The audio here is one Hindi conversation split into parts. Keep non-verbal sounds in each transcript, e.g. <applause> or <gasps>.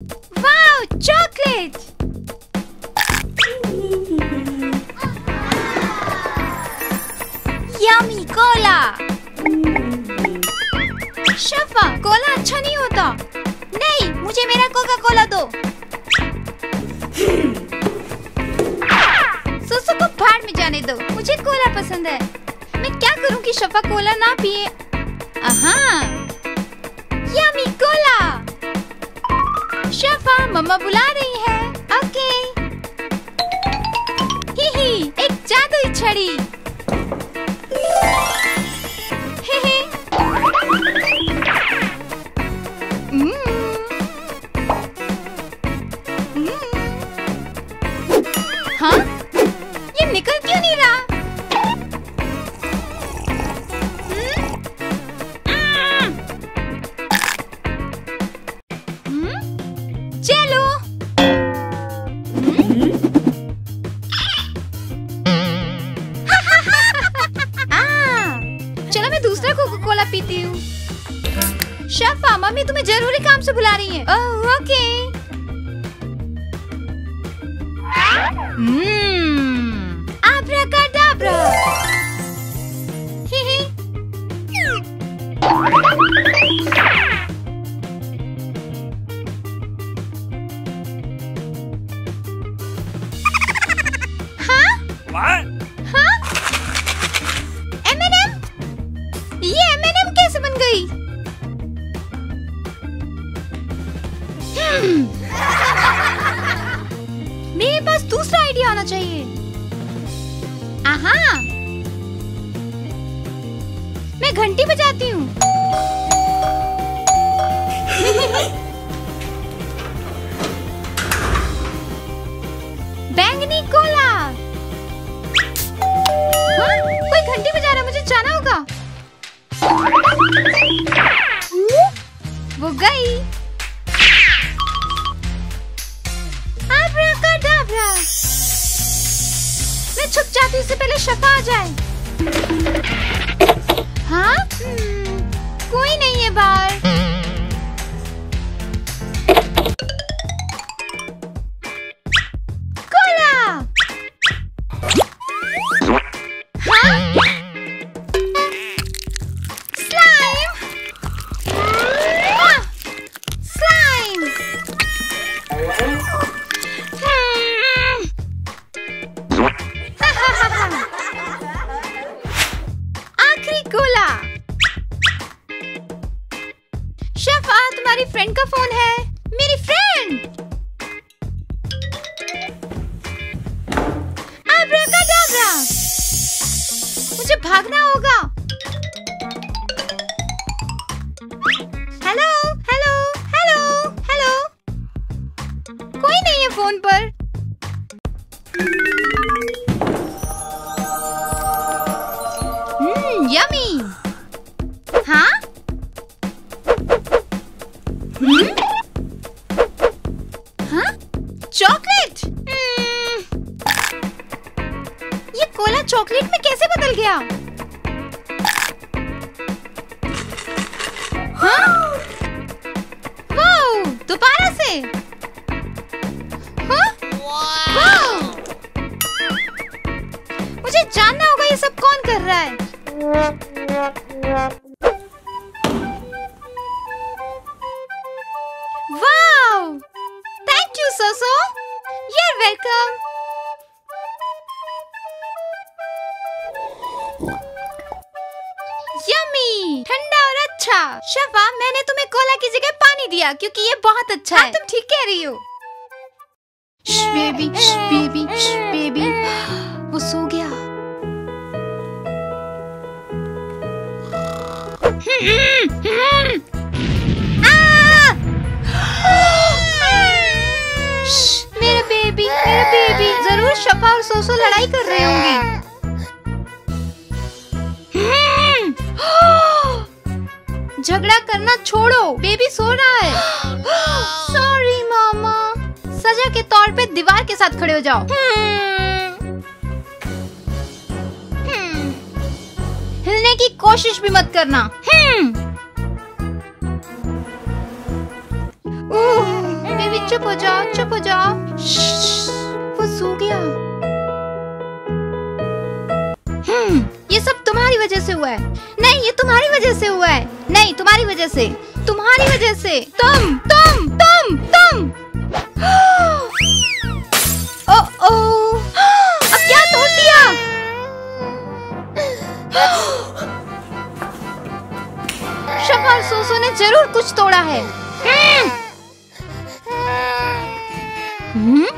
Wow chocolate yummy cola Shafa cola अच्छा नहीं होता। नहीं, मुझे मेरा कोका कोला दो। सुसु को भाड़ में जाने दो, मुझे कोला पसंद है। मैं क्या करूँ कि शफा कोला ना पिए? हाँ यमी कोला शफा मम्मा बुला रही है। ओके। ही ही एक जादुई छड़ी। बैंगनी कोला। हाँ? कोई घंटी बजा रहा मुझे जाना होगा। वो गई। मैं छुप जाती हूँ इससे पहले शफा आ जाए। हाँ? हम्म, कोई नहीं है बाहर। चॉकलेट में कैसे बदल गया? यमी ठंडा और अच्छा। शफा मैंने तुम्हें कोला की जगह पानी दिया क्योंकि ये बहुत अच्छा है तुम ठीक कह रही हो। बेबी बेबी बेबी वो सो गया। मेरा बेबी मेरा बेबी ज़रूर शफा और सोसो लड़ाई कर रहे होंगे। झगड़ा करना छोड़ो बेबी सो रहा है। <gasps> सॉरी मामा। सजा के तौर पे दीवार के साथ खड़े हो जाओ। हम्म। हिलने की कोशिश भी मत करना। हम्म। बेबी चुप हो जाओ चुप हो जाओ। वो सो गया। हम्म। ये सब तुम्हारी वजह से हुआ है। नहीं, ये तुम्हारी वजह से हुआ है। नहीं, तुम्हारी वजह से। तुम्हारी वजह से। तुम तुम तुम तुम। ओ ओ। अब क्या तोड़ दिया? शफा सोसो ने ज़रूर कुछ तोड़ा है। हम्म। हम्म।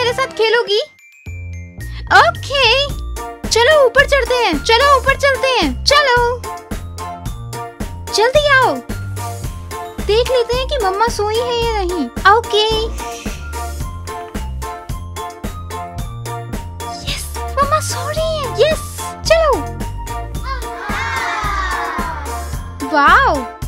मेरे साथ खेलोगी? ओके चलो, ऊपर चढ़ते हैं। चलो, ऊपर चलते हैं। चलो। जल्दी आओ। देख लेते हैं कि मम्मा सोई है या नहीं। ओके यस मम्मा सो रही है। यस चलो। Wow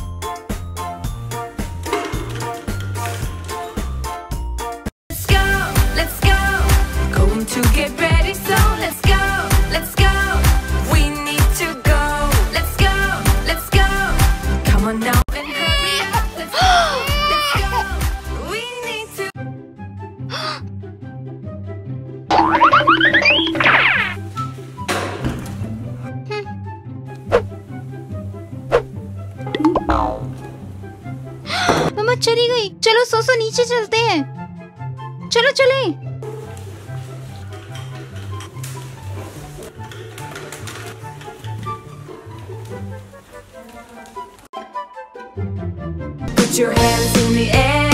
Put your hands in the air,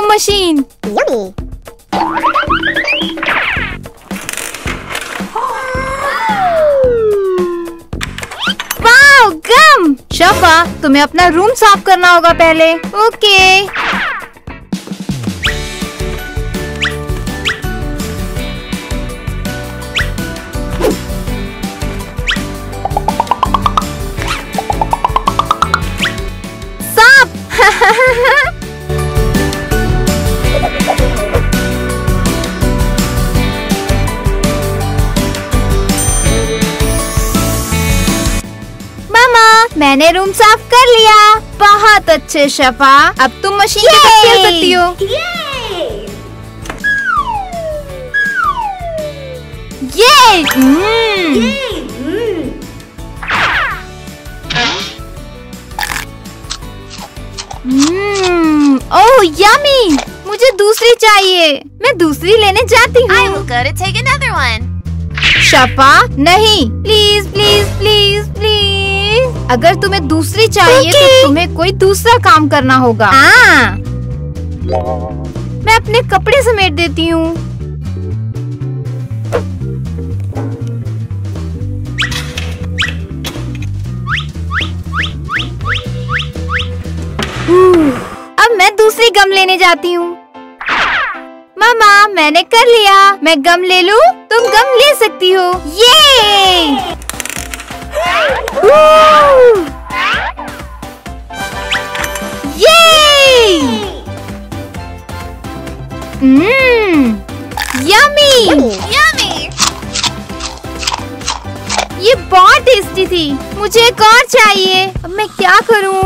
gum machine wow gum Shafa तुम्हें अपना रूम साफ़ करना होगा पहले। ओके साफ़! <laughs> मैंने रूम साफ़ कर लिया। बहुत अच्छे शफा। अब तुम मशीन के साथ खेल सकती हो। ये ओह यमी मुझे दूसरी चाहिए। मैं दूसरी लेने जाती हूँ. शफा नहीं। प्लीज़ प्लीज़ प्लीज़ अगर तुम्हें दूसरी चाहिए तो तुम्हें कोई दूसरा काम करना होगा। हाँ। मैं अपने कपड़े समेट देती हूँ। अब मैं दूसरी गम लेने जाती हूँ। मामा मैंने कर लिया। मैं गम ले लूँ? तुम गम ले सकती हो। ये Woo! Yummy! ये बहुत टेस्टी थी। मुझे एक और चाहिए। अब मैं क्या करूँ?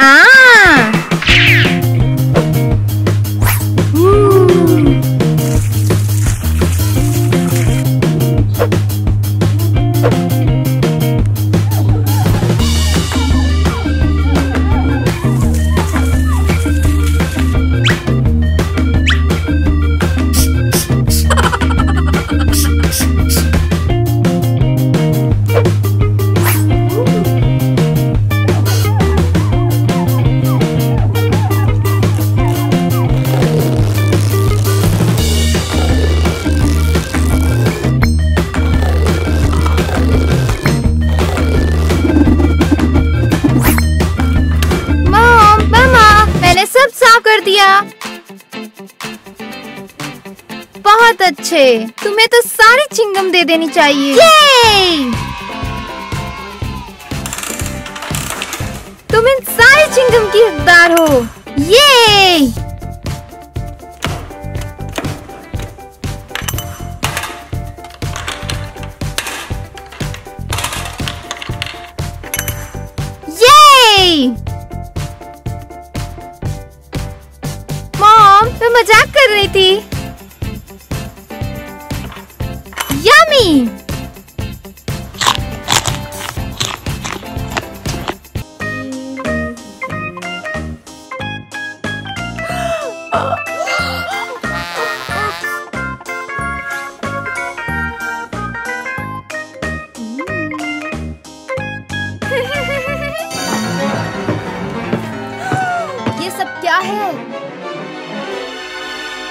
आ! अच्छे तुम्हें तो सारी चिंगम दे देनी चाहिए। ये! तुम इन सारी चिंगम की हकदार हो। ये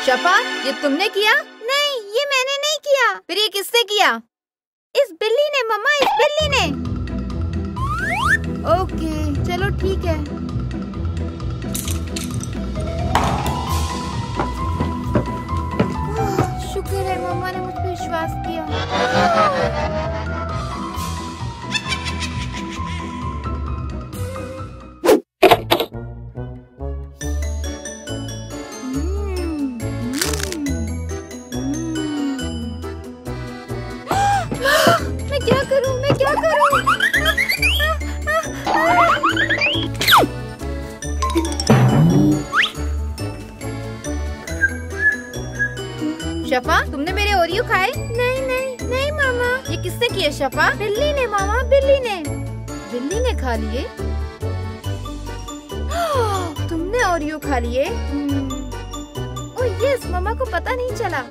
शफा, ये तुमने किया? नहीं, ये मैंने नहीं किया। फिर ये किसने किया? इस बिल्ली ने, मम्मा, इस बिल्ली ने। ओके, चलो ठीक है। शुक्र है, मम्मा ने मुझ पर विश्वास किया। शफा, तुमने मेरे ओरियो खाए? नहीं नहीं नहीं, मामा। ये किसने किए शफा? बिल्ली ने, मामा, बिल्ली ने। बिल्ली ने खा लिए? <gasps> तुमने ओरियो खा लिए? ओह, यस, मामा को पता नहीं चला। <gasps>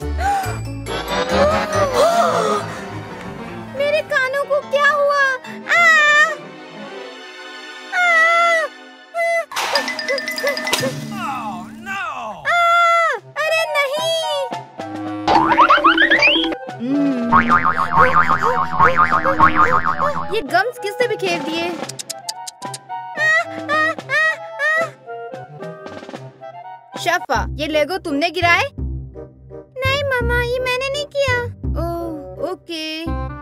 मेरे कानों को क्या हुआ? ये गम्स किसने बिखेर दिए? शफा, ये लेगो तुमने गिराए? नहीं मामा ये मैंने नहीं किया। ओह, ओके।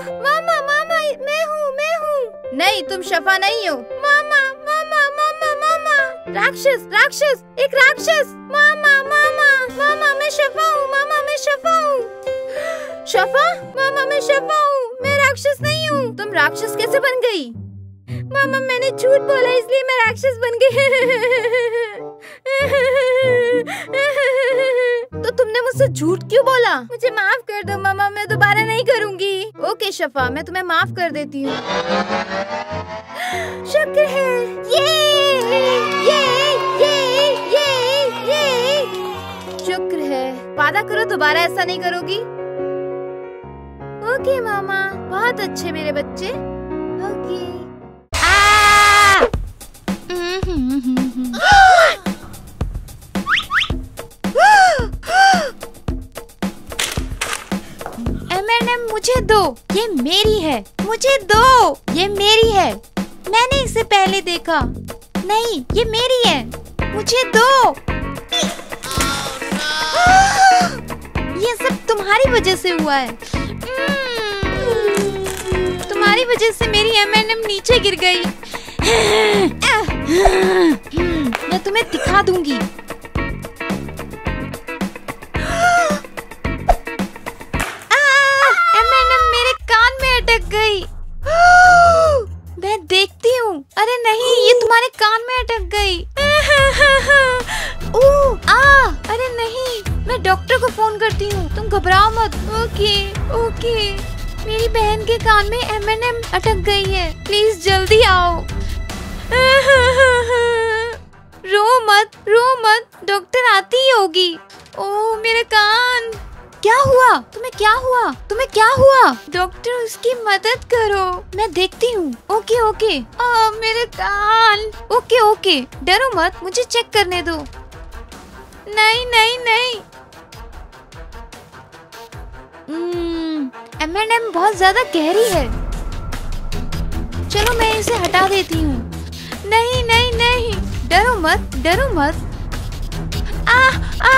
मामा मामा मैं हूँ मैं हूँ। नहीं तुम शफा नहीं हो। मामा मामा मामा मामा। राक्षस राक्षस एक राक्षस। मामा मामा मामा मैं शफा हूँ मामा मैं शफा हूँ। शफा? मामा मैं शफा हूँ मैं राक्षस नहीं हूँ। तुम राक्षस कैसे बन गई? मामा मैंने झूठ बोला इसलिए मैं राक्षस बन गई। <laughs> तो तुमने मुझसे झूठ क्यों बोला? मुझे माफ़ कर दो मामा मैं दोबारा नहीं करूँगी। ओके शफा मैं तुम्हें माफ़ कर देती हूँ। शुक्र है। ये ये ये ये ये। शुक्र है। वादा करो दोबारा ऐसा नहीं करोगी। ओके मामा। बहुत अच्छे मेरे बच्चे। ओके। आ! <gasps> <gasps> <gasps> मुझे दो। ये मेरी है। मुझे दो। ये मेरी है। मैंने इसे पहले देखा। नहीं, ये मेरी है। मुझे दो। ये सब तुम्हारी वजह से हुआ है। तुम्हारी वजह से मेरी एम एन एम नीचे गिर गई। मैं तुम्हें दिखा दूँगी। बहन के कान में एम एन एम अटक गई है। प्लीज़ जल्दी आओ। <laughs> रो मत रो मत। डॉक्टर आती ही होगी। ओ मेरे कान। क्या हुआ? तुम्हें क्या हुआ? तुम्हें क्या हुआ? डॉक्टर उसकी मदद करो। मैं देखती हूँ। ओके ओके आ, मेरे कान। ओके ओके डरो मत मुझे चेक करने दो। नहीं नहीं नहीं। एम एंड एम बहुत ज़्यादा गहरी है। चलो मैं इसे हटा देती हूँ। नहीं नहीं नहीं, डरो मत डरो मत। आ आ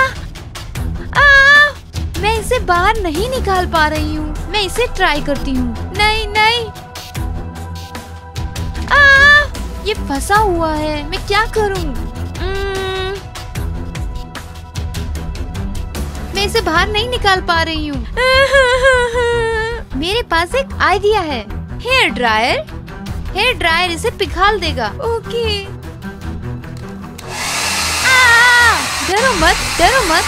आ, मैं इसे बाहर नहीं निकाल पा रही हूँ, मैं इसे ट्राई करती हूँ। नहीं नहीं। आ, ये फंसा हुआ है, मैं क्या करूँ? मैं इसे बाहर नहीं निकाल पा रही हूँ। मेरे पास एक आइडिया है। हेयर ड्रायर हेयर ड्रायर इसे पिघाल देगा। ओके डरो मत डरो मत।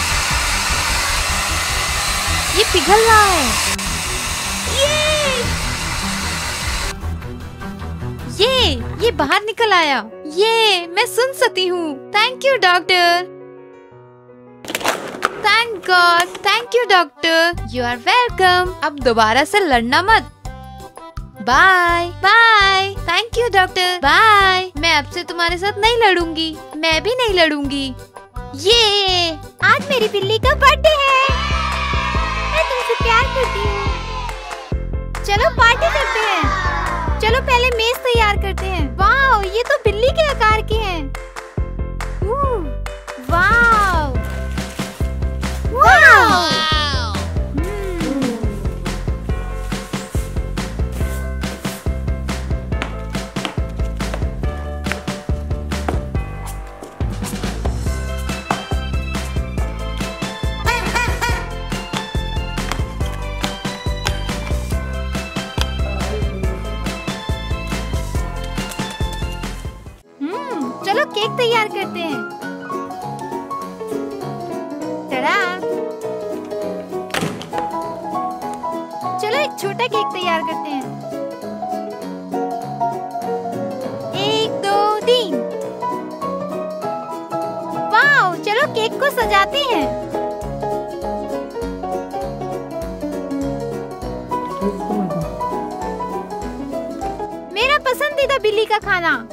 ये पिघल रहा है। ये ये ये बाहर निकल आया। ये मैं सुन सकती हूँ। Thank you doctor God thank you doctor you are welcome अब दोबारा से लड़ना मत. Bye bye thank you doctor bye मैं अब से तुम्हारे साथ नहीं लड़ूँगी. मैं भी नहीं लड़ूँगी. ये आज मेरी बिल्ली का बर्थडे है. मैं तुमसे प्यार करती हूँ. चलो पार्टी करते हैं. चलो पहले मेज तैयार करते हैं. वाह ये तो बिल्ली के आकार के हैं. वाह केक तैयार करते हैं। चलो एक छोटा केक तैयार करते हैं। एक, दो, तीन। वाओ, चलो केक को सजाते हैं। मेरा पसंदीदा बिल्ली का खाना।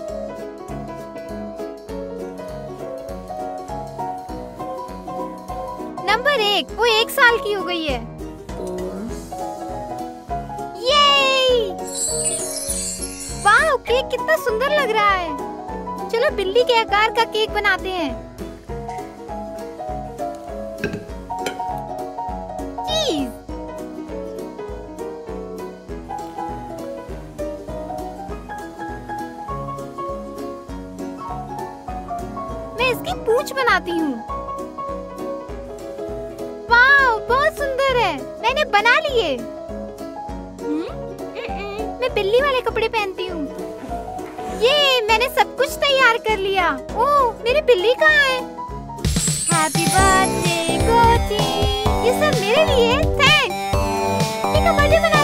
नंबर एक, वो एक साल की हो गई है। ये वाह केक कितना सुंदर लग रहा है। चलो बिल्ली के आकार का केक बनाते हैं। इसकी पूंछ बनाती हूँ। मैंने बना लिए। हम्म, हम्म, मैं बिल्ली वाले कपड़े पहनती हूँ। ये मैंने सब कुछ तैयार कर लिया। ओह मेरी बिल्ली कहाँ है? हैप्पी बर्थडे गोटी ये सब मेरे लिए थैंक्स ये कपड़े बर्थडे मनाते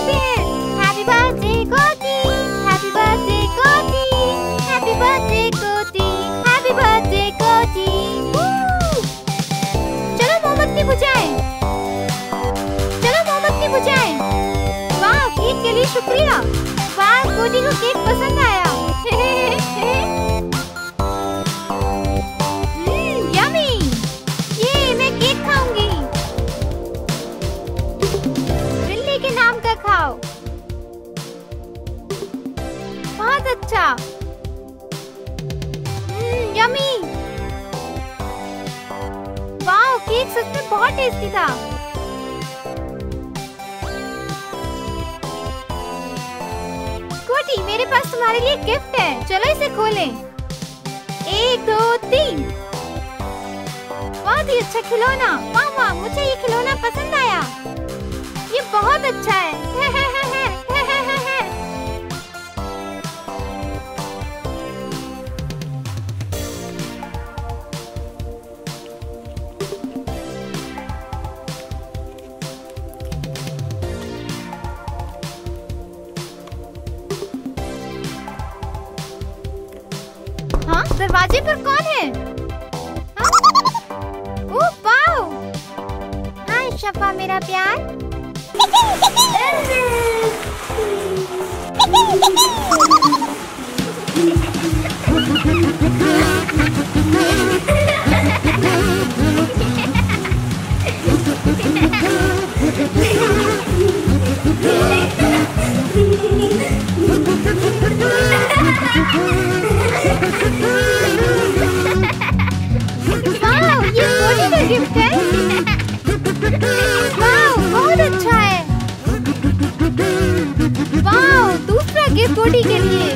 शुक्रिया। वाह गोटी को केक पसंद आया। हम्म, खाओ। बहुत अच्छा। हम्म, वाह केक सच में बहुत टेस्टी था। कोटी मेरे पास तुम्हारे लिए गिफ्ट है। चलो इसे खोलें। एक, दो, तीन। बहुत ही अच्छा खिलौना। वाह वाह, मुझे ये खिलौना पसंद आया। ये बहुत अच्छा है। <laughs> दरवाजे पर कौन है? हाँ? Oh wow! शफा मेरा प्यार। <laughs> वाह ये कोटी का गिफ्ट है वाह बहुत अच्छा है. वाह दूसरा गिफ्ट कोटी के लिए.